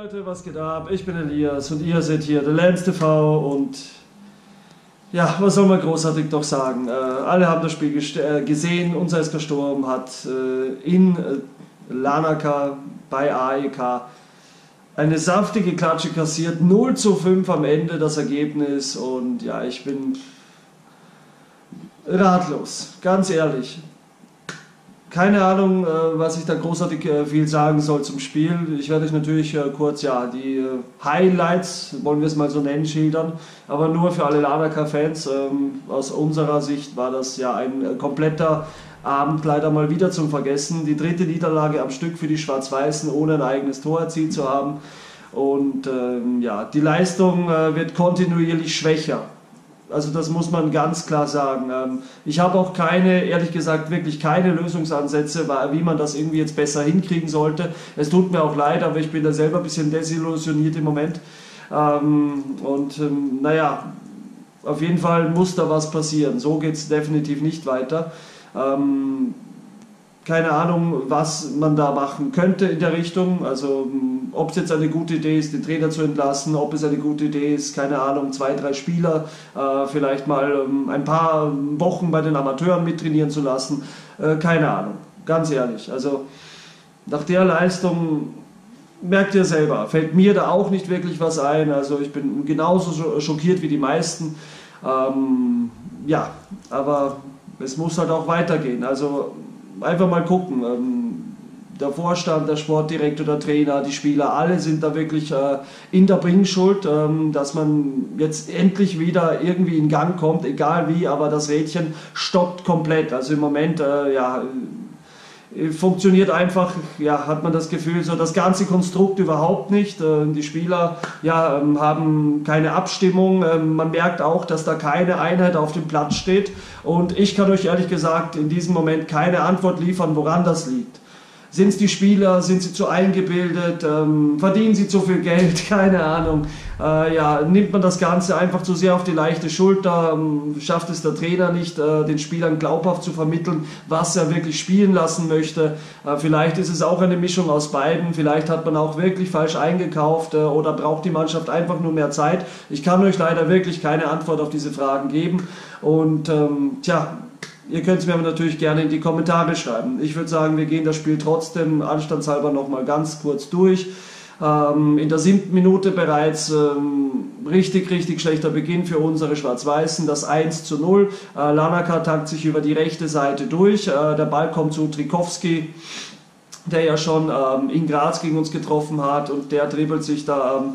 Leute, was geht ab? Ich bin Elias und ihr seht hier The Lens TV und ja, was soll man großartig doch sagen? Äh, alle haben das Spiel äh, gesehen, unser ist gestorben, hat äh, in äh, Lanaka bei AEK eine saftige Klatsche kassiert, 0 zu 5 am Ende das Ergebnis und ja, ich bin ratlos, ganz ehrlich keine Ahnung, äh, was ich da großartig äh, viel sagen soll zum Spiel. Ich werde euch natürlich äh, kurz ja die Highlights, wollen wir es mal so nennen, schildern. Aber nur für alle Lanaka-Fans. Ähm, aus unserer Sicht war das ja ein kompletter Abend leider mal wieder zum Vergessen. Die dritte Niederlage am Stück für die Schwarz-Weißen, ohne ein eigenes Tor erzielt zu haben. Und ähm, ja, die Leistung wird kontinuierlich schwächer. Also das muss man ganz klar sagen. Ähm, ich habe auch keine, ehrlich gesagt, wirklich keine Lösungsansätze, wie man das irgendwie jetzt besser hinkriegen sollte. Es tut mir auch leid, aber ich bin da selber ein bisschen desillusioniert im Moment. Ähm, und ähm, naja, auf jeden Fall muss da was passieren. So geht es definitiv nicht weiter keine Ahnung, was man da machen könnte in der Richtung. Also hm, ob es jetzt eine gute Idee ist, den Trainer zu entlassen, ob es eine gute Idee ist, keine Ahnung, zwei, drei Spieler äh, vielleicht mal ähm, ein paar Wochen bei den Amateuren mittrainieren zu lassen. Äh, keine Ahnung, ganz ehrlich. Also nach der Leistung merkt ihr selber, fällt mir da auch nicht wirklich was ein. Also ich bin genauso schockiert wie die meisten. Ähm, ja, aber es muss halt auch weitergehen. Also einfach mal gucken. Ähm, der Vorstand, der Sportdirektor, der Trainer, die Spieler, alle sind da wirklich äh, in der Bringschuld, ähm, dass man jetzt endlich wieder irgendwie in Gang kommt, egal wie, aber das Rädchen stoppt komplett. Also im Moment, äh, ja, funktioniert einfach, ja, hat man das Gefühl, so das ganze Konstrukt überhaupt nicht. Äh, die Spieler ja, ähm, haben keine Abstimmung. Ähm, man merkt auch, dass da keine Einheit auf dem Platz steht. Und ich kann euch ehrlich gesagt in diesem Moment keine Antwort liefern, woran das liegt. Sind es die Spieler? Sind sie zu eingebildet? Ähm, verdienen sie zu viel Geld? Keine Ahnung. Äh, ja, nimmt man das Ganze einfach zu sehr auf die leichte Schulter? Ähm, schafft es der Trainer nicht, äh, den Spielern glaubhaft zu vermitteln, was er wirklich spielen lassen möchte? Äh, vielleicht ist es auch eine Mischung aus beiden. Vielleicht hat man auch wirklich falsch eingekauft äh, oder braucht die Mannschaft einfach nur mehr Zeit. Ich kann euch leider wirklich keine Antwort auf diese Fragen geben. Und ähm, tja, Ihr könnt es mir aber natürlich gerne in die Kommentare schreiben. Ich würde sagen, wir gehen das Spiel trotzdem anstandshalber nochmal ganz kurz durch. Ähm, in der siebten Minute bereits ähm, richtig, richtig schlechter Beginn für unsere Schwarz-Weißen, das 1 zu 0. Äh, Lanaka tankt sich über die rechte Seite durch. Äh, der Ball kommt zu Trikowski, der ja schon ähm, in Graz gegen uns getroffen hat und der dribbelt sich da ähm,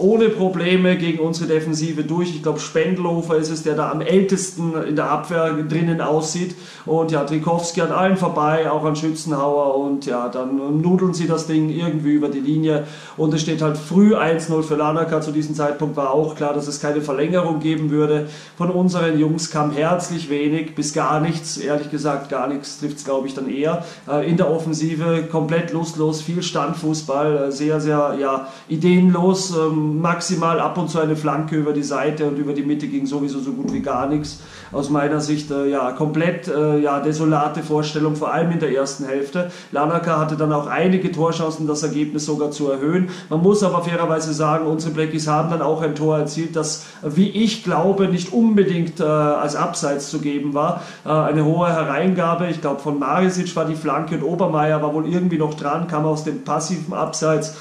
ohne Probleme gegen unsere Defensive durch. Ich glaube, Spendelhofer ist es, der da am ältesten in der Abwehr drinnen aussieht. Und ja, Trikowski an allen vorbei, auch an Schützenhauer. Und ja, dann nudeln sie das Ding irgendwie über die Linie. Und es steht halt früh 1-0 für Lanaka. Zu diesem Zeitpunkt war auch klar, dass es keine Verlängerung geben würde. Von unseren Jungs kam herzlich wenig bis gar nichts. Ehrlich gesagt, gar nichts trifft es, glaube ich, dann eher. Äh, in der Offensive komplett lustlos, viel Standfußball, äh, sehr, sehr ja, ideenlos ähm, maximal ab und zu eine Flanke über die Seite und über die Mitte ging sowieso so gut wie gar nichts. Aus meiner Sicht äh, ja komplett äh, ja, desolate Vorstellung, vor allem in der ersten Hälfte. Lanaka hatte dann auch einige Torchancen, das Ergebnis sogar zu erhöhen. Man muss aber fairerweise sagen, unsere Blackies haben dann auch ein Tor erzielt, das, wie ich glaube, nicht unbedingt äh, als Abseits zu geben war. Äh, eine hohe Hereingabe, ich glaube von Marisic war die Flanke und Obermeier war wohl irgendwie noch dran, kam aus dem passiven Abseits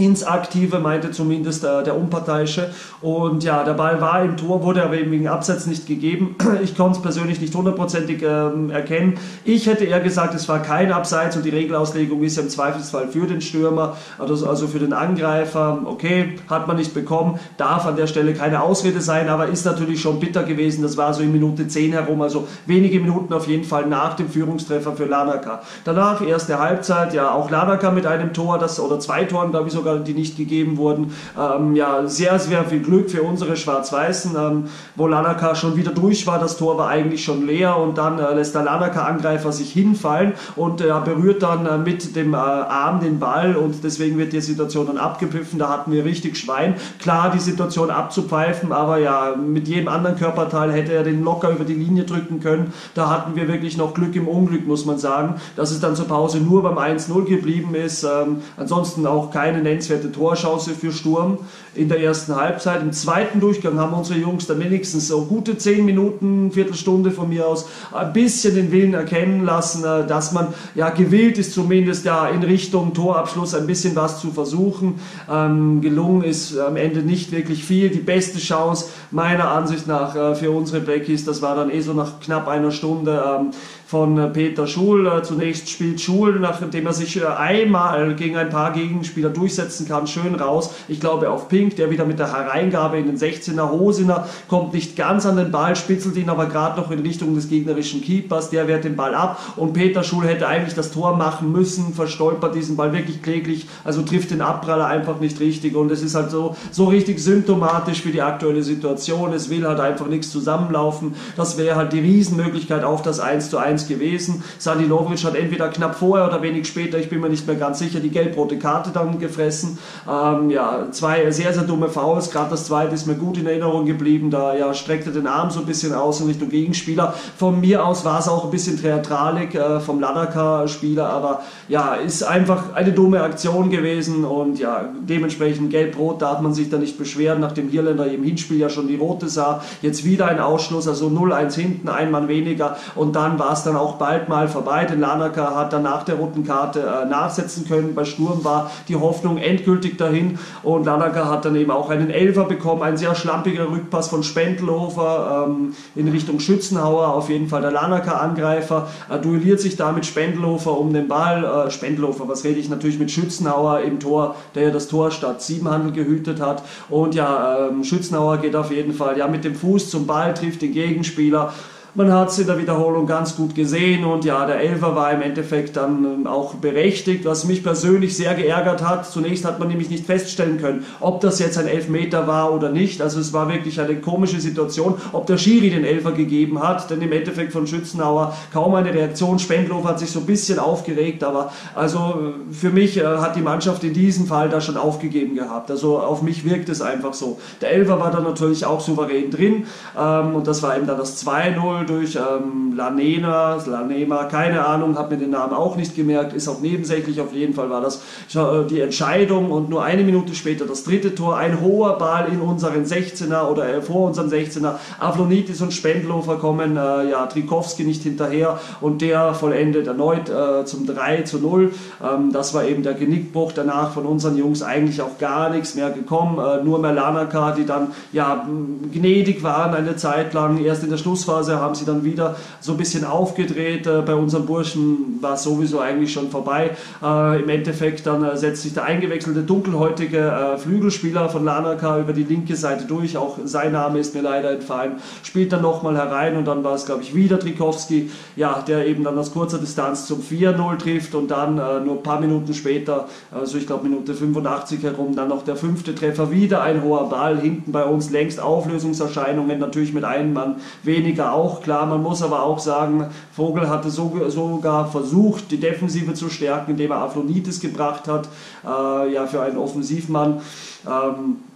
ins Aktive, meinte zumindest der, der Unparteiische. Und ja, der Ball war im Tor, wurde aber eben wegen Abseits nicht gegeben. Ich konnte es persönlich nicht hundertprozentig ähm, erkennen. Ich hätte eher gesagt, es war kein Abseits und die Regelauslegung ist ja im Zweifelsfall für den Stürmer, also, also für den Angreifer. Okay, hat man nicht bekommen, darf an der Stelle keine Ausrede sein, aber ist natürlich schon bitter gewesen. Das war so in Minute 10 herum, also wenige Minuten auf jeden Fall nach dem Führungstreffer für Lanaka. Danach erste Halbzeit, ja, auch Lanaka mit einem Tor, das, oder zwei Toren, glaube ich sogar sogar, die nicht gegeben wurden. Ähm, ja, sehr, sehr viel Glück für unsere Schwarz-Weißen, ähm, wo Lanaka schon wieder durch war. Das Tor war eigentlich schon leer und dann äh, lässt der Lanaka-Angreifer sich hinfallen und er äh, berührt dann äh, mit dem äh, Arm den Ball und deswegen wird die Situation dann abgepfiffen. Da hatten wir richtig Schwein. Klar, die Situation abzupfeifen, aber ja, mit jedem anderen Körperteil hätte er den locker über die Linie drücken können. Da hatten wir wirklich noch Glück im Unglück, muss man sagen, dass es dann zur Pause nur beim 1-0 geblieben ist. Ähm, ansonsten auch keine nennenswerte Torchance für Sturm in der ersten Halbzeit. Im zweiten Durchgang haben unsere Jungs dann wenigstens so gute 10 Minuten, Viertelstunde von mir aus, ein bisschen den Willen erkennen lassen, äh, dass man ja gewillt ist, zumindest ja in Richtung Torabschluss ein bisschen was zu versuchen. Ähm, gelungen ist am Ende nicht wirklich viel. Die beste Chance meiner Ansicht nach äh, für unsere Blackies, das war dann eh so nach knapp einer Stunde. Ähm, von äh, Peter Schul. Äh, zunächst spielt Schul, nachdem er sich äh, einmal gegen ein paar Gegenspieler durchsetzen kann, schön raus. Ich glaube auf Pink, der wieder mit der Hereingabe in den 16er Hosiner kommt nicht ganz an den Ball, spitzelt ihn aber gerade noch in Richtung des gegnerischen Keepers. Der wehrt den Ball ab und Peter Schul hätte eigentlich das Tor machen müssen, verstolpert diesen Ball wirklich kläglich, also trifft den Abpraller einfach nicht richtig und es ist halt so, so richtig symptomatisch für die aktuelle Situation. Es will halt einfach nichts zusammenlaufen. Das wäre halt die Riesenmöglichkeit auf das 1 zu 1 1 gewesen. Sadilovic hat entweder knapp vorher oder wenig später, ich bin mir nicht mehr ganz sicher, die gelb-rote Karte dann gefressen. Ähm, ja, zwei sehr, sehr dumme Fouls. Gerade das zweite ist mir gut in Erinnerung geblieben. Da ja, streckte den Arm so ein bisschen aus in Richtung Gegenspieler. Von mir aus war es auch ein bisschen Theatralik äh, vom Lanaka-Spieler, aber ja, ist einfach eine dumme Aktion gewesen und ja, dementsprechend gelb-rot darf man sich da nicht beschweren, nachdem Hirländer im Hinspiel ja schon die rote sah. Jetzt wieder ein Ausschluss, also 0-1 hinten, ein Mann weniger und dann war es dann auch bald mal vorbei. Denn Lanaka hat dann nach der roten Karte äh, nachsetzen können. Bei Sturm war die Hoffnung endgültig dahin und Lanaka hat dann eben auch einen Elfer bekommen. Ein sehr schlampiger Rückpass von Spendelhofer ähm, in Richtung Schützenhauer. Auf jeden Fall der Lanaka-Angreifer äh, duelliert sich da mit Spendelhofer um den Ball. Äh, Spendelhofer, was rede ich natürlich mit Schützenhauer im Tor, der ja das Tor statt Siebenhandel gehütet hat. Und ja, ähm, Schützenhauer geht auf jeden Fall ja mit dem Fuß zum Ball, trifft den Gegenspieler. Man hat es in der Wiederholung ganz gut gesehen und ja, der Elfer war im Endeffekt dann ähm, auch berechtigt, was mich persönlich sehr geärgert hat. Zunächst hat man nämlich nicht feststellen können, ob das jetzt ein Elfmeter war oder nicht. Also es war wirklich eine komische Situation, ob der Schiri den Elfer gegeben hat, denn im Endeffekt von Schützenauer kaum eine Reaktion. Spendlow hat sich so ein bisschen aufgeregt, aber also äh, für mich äh, hat die Mannschaft in diesem Fall da schon aufgegeben gehabt. Also auf mich wirkt es einfach so. Der Elfer war dann natürlich auch souverän drin ähm, und das war eben dann das 2-0 durch ähm, Lanena, Lanema, keine Ahnung, habe mir den Namen auch nicht gemerkt, ist auch nebensächlich, auf jeden Fall war das äh, die Entscheidung und nur eine Minute später das dritte Tor, ein hoher Ball in unseren 16er oder äh, vor unseren 16er, Avlonitis und Spendlofer kommen, äh, ja, Trikowski nicht hinterher und der vollendet erneut äh, zum 3 zu 0, ähm, das war eben der Genickbruch danach von unseren Jungs, eigentlich auch gar nichts mehr gekommen, äh, nur Melanaka, die dann ja gnädig waren eine Zeit lang, erst in der Schlussphase haben haben sie dann wieder so ein bisschen aufgedreht. Äh, bei unseren Burschen war es sowieso eigentlich schon vorbei. Äh, Im Endeffekt dann äh, setzt sich der eingewechselte dunkelhäutige Flügelspieler von Lanaka über die linke Seite durch. Auch sein Name ist mir leider entfallen. Spielt dann nochmal herein und dann war es, glaube ich, wieder Trikowski, ja, der eben dann aus kurzer Distanz zum 4-0 trifft und dann nur ein paar Minuten später, also ich glaube Minute 85 herum, dann noch der fünfte Treffer. Wieder ein hoher Ball, hinten bei uns längst Auflösungserscheinungen, natürlich mit einem Mann weniger auch klar. Man muss aber auch sagen, Vogel hatte sogar versucht, die Defensive zu stärken, indem er Aflonitis gebracht hat, äh, ja, für einen Offensivmann. Ähm, äh,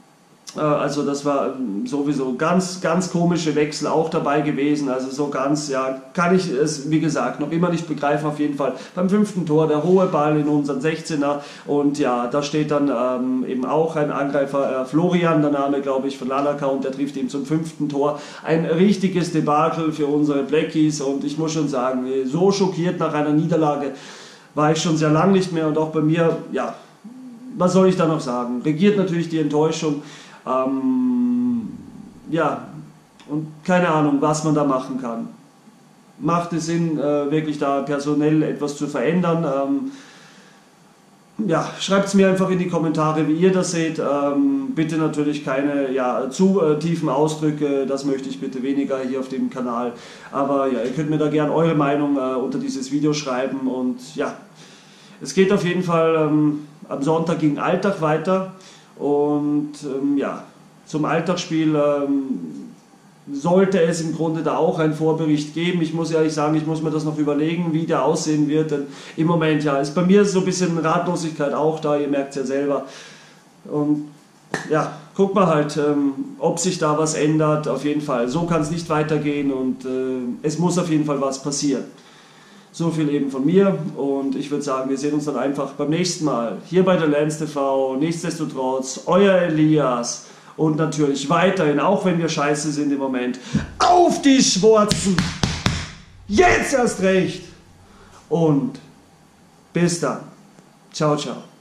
also das war ähm, sowieso ganz, ganz komische Wechsel auch dabei gewesen. Also so ganz, ja, kann ich es, wie gesagt, noch immer nicht begreifen. Auf jeden Fall beim fünften Tor der hohe Ball in unseren 16er. Und ja, da steht dann ähm, eben auch ein Angreifer, äh, Florian, der Name, glaube ich, von Lanaka und der trifft ihm zum fünften Tor. Ein richtiges Debakel für unsere Blackies und ich muss schon sagen, so schockiert nach einer Niederlage war ich schon sehr lange nicht mehr und auch bei mir, ja, was soll ich da noch sagen? Regiert natürlich die Enttäuschung. Ähm, ja, und keine Ahnung, was man da machen kann. Macht es Sinn, äh, wirklich da personell etwas zu verändern? Ähm, ja, schreibt es mir einfach in die Kommentare, wie ihr das seht. Ähm, bitte natürlich keine ja, zu äh, tiefen Ausdrücke, das möchte ich bitte weniger hier auf dem Kanal. Aber ja, ihr könnt mir da gerne eure Meinung äh, unter dieses Video schreiben. Und ja, es geht auf jeden Fall ähm, am Sonntag gegen Alltag weiter. Und ähm, ja, zum Alltagsspiel ähm, sollte es im Grunde da auch einen Vorbericht geben. Ich muss ehrlich sagen, ich muss mir das noch überlegen, wie der aussehen wird. Denn im Moment ja, ist bei mir so ein bisschen Ratlosigkeit auch da, ihr merkt es ja selber. Und ja, guck mal halt, ähm, ob sich da was ändert. Auf jeden Fall. So kann es nicht weitergehen und äh, es muss auf jeden Fall was passieren. So viel eben von mir und ich würde sagen, wir sehen uns dann einfach beim nächsten Mal hier bei der Lens TV. Nichtsdestotrotz, euer Elias und natürlich weiterhin, auch wenn wir scheiße sind im Moment, auf die Schwarzen! Jetzt erst recht! Und bis dann. Ciao, ciao.